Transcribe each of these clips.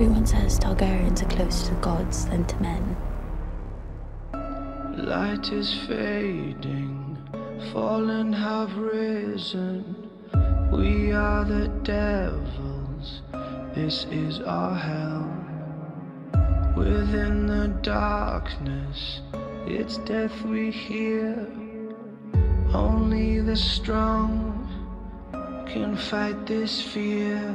Everyone says Targaryens are closer to gods than to men. Light is fading, fallen have risen. We are the devils, this is our hell. Within the darkness, it's death we hear. Only the strong can fight this fear.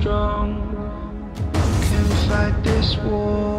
strong can fight this war.